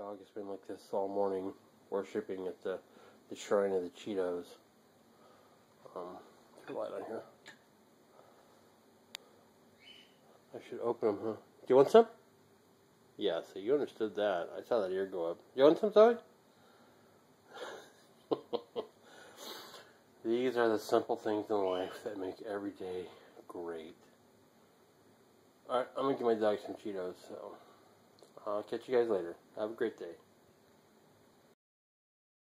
dog has been like this all morning, worshiping at the, the shrine of the Cheetos. Um, there's a light on here. I should open them, huh? Do you want some? Yeah, so you understood that. I saw that ear go up. You want some, Zoe? These are the simple things in life that make every day great. Alright, I'm gonna give my dog some Cheetos, so I'll catch you guys later. Have a great day.